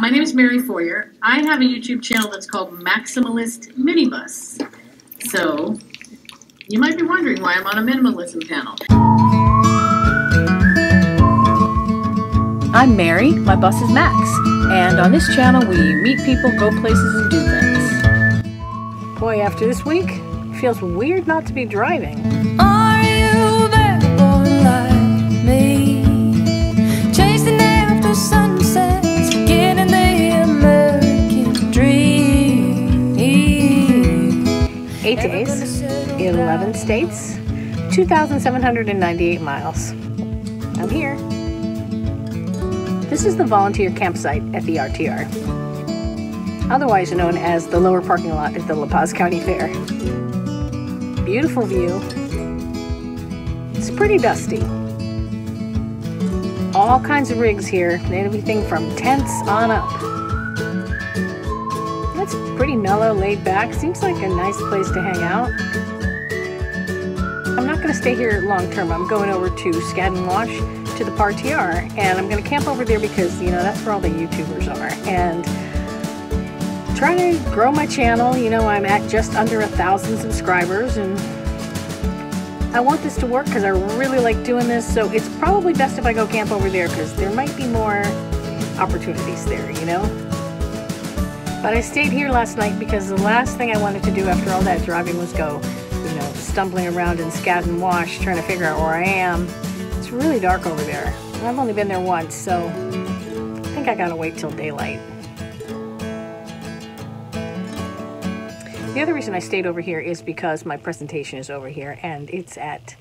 My name is Mary Foyer. I have a YouTube channel that's called Maximalist Minibus. So, you might be wondering why I'm on a minimalism panel. I'm Mary, my bus is Max, and on this channel we meet people, go places, and do things. Boy, after this week, it feels weird not to be driving. Are 8 days, 11 states, 2,798 miles. I'm here. This is the volunteer campsite at the RTR, otherwise known as the lower parking lot at the La Paz County Fair. Beautiful view. It's pretty dusty. All kinds of rigs here, anything from tents on up. Pretty mellow, laid back. Seems like a nice place to hang out. I'm not going to stay here long term. I'm going over to Scaddan Wash to the Partiar, and I'm going to camp over there because, you know, that's where all the YouTubers are. And trying to grow my channel. You know, I'm at just under a thousand subscribers, and I want this to work because I really like doing this. So it's probably best if I go camp over there because there might be more opportunities there, you know? But I stayed here last night because the last thing I wanted to do after all that driving was go, you know, stumbling around in Scaddan Wash trying to figure out where I am. It's really dark over there. I've only been there once, so I think I gotta wait till daylight. The other reason I stayed over here is because my presentation is over here and it's at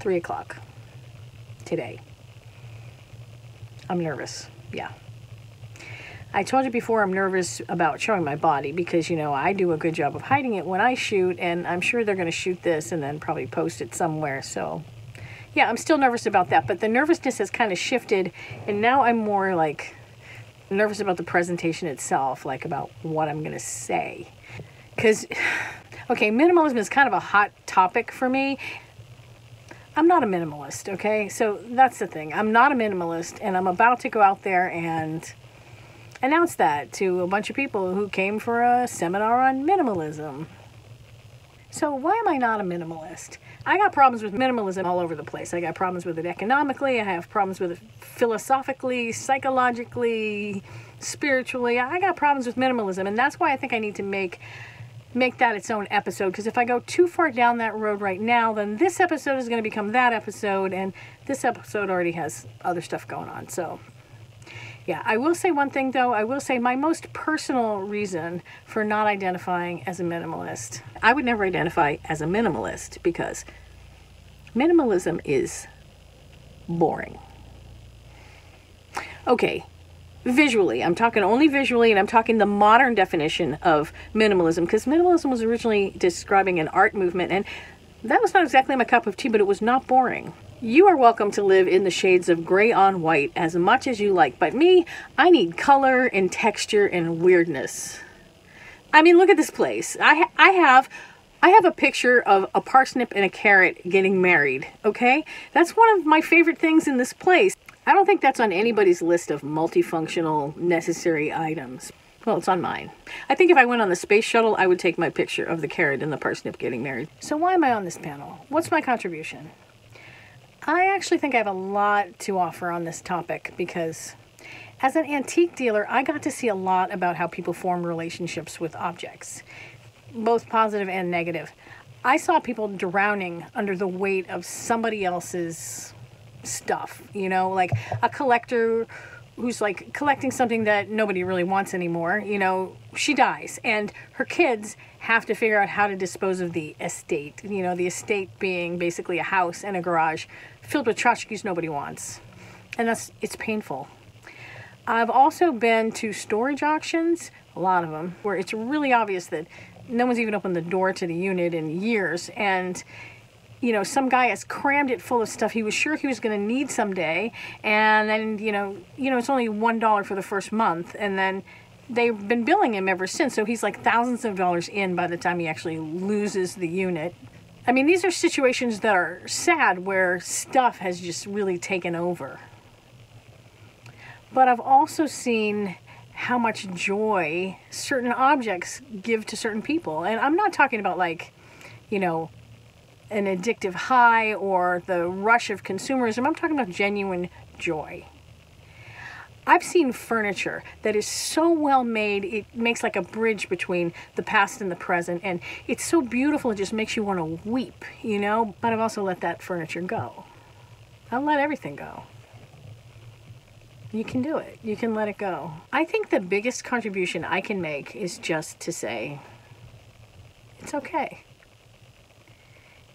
3 o'clock today. I'm nervous, yeah. I told you before I'm nervous about showing my body because, you know, I do a good job of hiding it when I shoot, and I'm sure they're going to shoot this and then probably post it somewhere. So, yeah, I'm still nervous about that, but the nervousness has kind of shifted, and now I'm more like nervous about the presentation itself, like about what I'm going to say. Because, okay, minimalism is kind of a hot topic for me. I'm not a minimalist, okay? So that's the thing. I'm not a minimalist, and I'm about to go out there and announce that to a bunch of people who came for a seminar on minimalism. So, why am I not a minimalist? I got problems with minimalism all over the place. I got problems with it economically, I have problems with it philosophically, psychologically, spiritually. I got problems with minimalism, and that's why I think I need to make make that its own episode because if I go too far down that road right now, then this episode is going to become that episode, and this episode already has other stuff going on. So, yeah, I will say one thing though. I will say my most personal reason for not identifying as a minimalist. I would never identify as a minimalist because minimalism is boring. Okay, visually, I'm talking only visually, and I'm talking the modern definition of minimalism because minimalism was originally describing an art movement, and that was not exactly my cup of tea, but it was not boring. You are welcome to live in the shades of gray on white as much as you like, but me, I need color and texture and weirdness. I mean, look at this place. I I have I have a picture of a parsnip and a carrot getting married, okay? That's one of my favorite things in this place. I don't think that's on anybody's list of multifunctional necessary items. Well, it's on mine. I think if I went on the space shuttle, I would take my picture of the carrot and the parsnip getting married. So why am I on this panel? What's my contribution? I actually think I have a lot to offer on this topic because as an antique dealer, I got to see a lot about how people form relationships with objects, both positive and negative. I saw people drowning under the weight of somebody else's stuff, you know, like a collector who's like collecting something that nobody really wants anymore, you know, she dies and her kids have to figure out how to dispose of the estate, you know, the estate being basically a house and a garage filled with tchotchkes nobody wants. And that's it's painful. I've also been to storage auctions, a lot of them, where it's really obvious that no one's even opened the door to the unit in years and you know, some guy has crammed it full of stuff he was sure he was going to need someday, and then you know, you know, it's only one dollar for the first month, and then they've been billing him ever since. So he's like thousands of dollars in by the time he actually loses the unit. I mean, these are situations that are sad where stuff has just really taken over. But I've also seen how much joy certain objects give to certain people. And I'm not talking about like, you know, an addictive high or the rush of consumerism. I'm talking about genuine joy. I've seen furniture that is so well made, it makes like a bridge between the past and the present. And it's so beautiful, it just makes you want to weep, you know? But I've also let that furniture go. I'll let everything go. You can do it. You can let it go. I think the biggest contribution I can make is just to say, it's okay.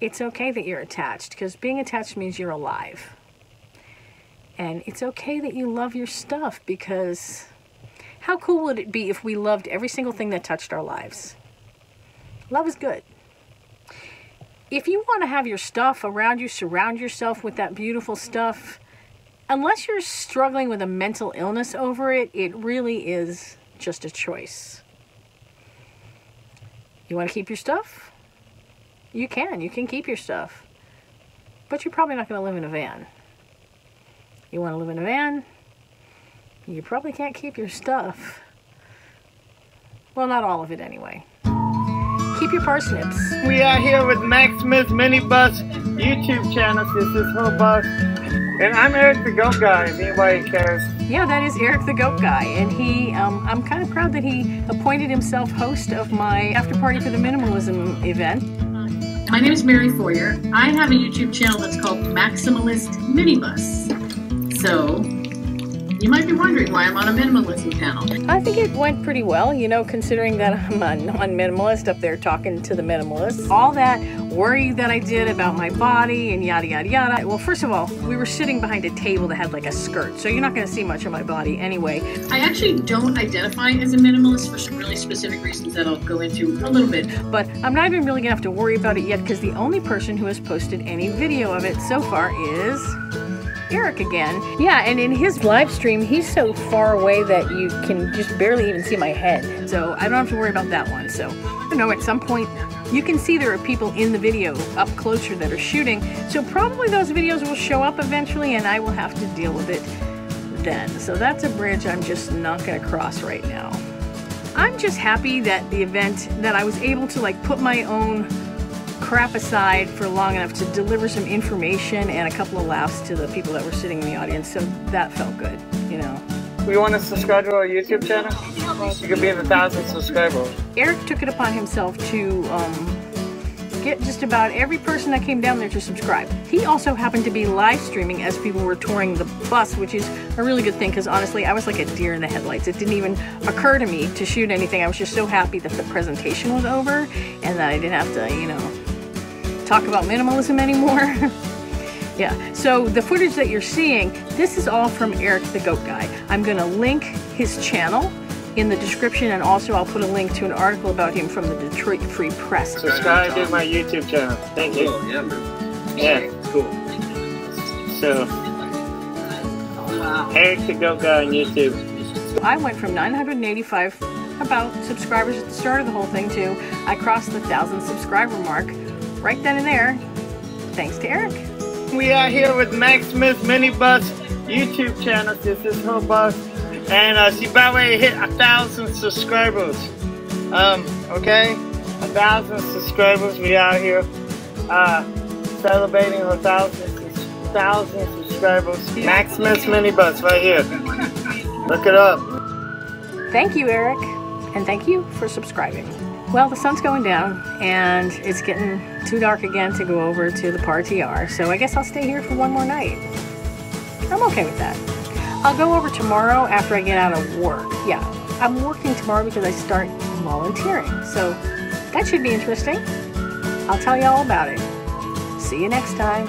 It's okay that you're attached because being attached means you're alive. And it's okay that you love your stuff because how cool would it be if we loved every single thing that touched our lives? Love is good. If you want to have your stuff around you, surround yourself with that beautiful stuff, unless you're struggling with a mental illness over it, it really is just a choice. You want to keep your stuff? You can. You can keep your stuff. But you're probably not going to live in a van. You want to live in a van? You probably can't keep your stuff. Well, not all of it anyway. Keep your parsnips. We are here with Maximus Minibus YouTube channel. This is her bus. And I'm Erick the Goat Guy, if anybody cares. Yeah, that is Erick the Goat Guy, and he, um, I'm kind of proud that he appointed himself host of my after party for the minimalism event. My name is Mary Foyer. I have a YouTube channel that's called Maximalist Minibus. So, you might be wondering why I'm on a minimalism panel. I think it went pretty well, you know, considering that I'm a non-minimalist up there talking to the minimalists. All that worry that I did about my body and yada yada yada. Well, first of all, we were sitting behind a table that had like a skirt, so you're not going to see much of my body anyway. I actually don't identify as a minimalist for some really specific reasons that I'll go into a little bit. But I'm not even really going to have to worry about it yet because the only person who has posted any video of it so far is Erick again. Yeah, and in his live stream, he's so far away that you can just barely even see my head. So I don't have to worry about that one. So I know at some point you can see there are people in the video up closer that are shooting. So probably those videos will show up eventually and I will have to deal with it then. So that's a bridge I'm just not to cross right now. I'm just happy that the event, that I was able to like put my own crap aside for long enough to deliver some information and a couple of laughs to the people that were sitting in the audience. So that felt good, you know. We want to subscribe to our YouTube channel? You could be in a thousand subscribers. Erick took it upon himself to um, get just about every person that came down there to subscribe. He also happened to be live streaming as people were touring the bus, which is a really good thing because honestly, I was like a deer in the headlights. It didn't even occur to me to shoot anything. I was just so happy that the presentation was over and that I didn't have to, you know, talk about minimalism anymore. yeah, so the footage that you're seeing, this is all from Erick the Goat Guy. I'm going to link his channel in the description and also I'll put a link to an article about him from the Detroit Free Press. Subscribe to my YouTube channel. Thank you. Cool, yeah, man. Yeah, Cool. so Erick the Goat Guy on YouTube. I went from 985 about subscribers at the start of the whole thing to I crossed the thousand subscriber mark right then and there thanks to Erick. We are here with Max Maximus Minibus YouTube channel. This is her bus. And uh, she about ready to hit a thousand subscribers. Um, okay? A thousand subscribers. We are here uh, celebrating her thousand, thousand subscribers. Max Maximus Minibus right here. Look it up. Thank you, Erick, and thank you for subscribing. Well, the sun's going down and it's getting too dark again to go over to the Party so I guess I'll stay here for one more night. I'm okay with that. I'll go over tomorrow after I get out of work. Yeah, I'm working tomorrow because I start volunteering, so that should be interesting. I'll tell you all about it. See you next time.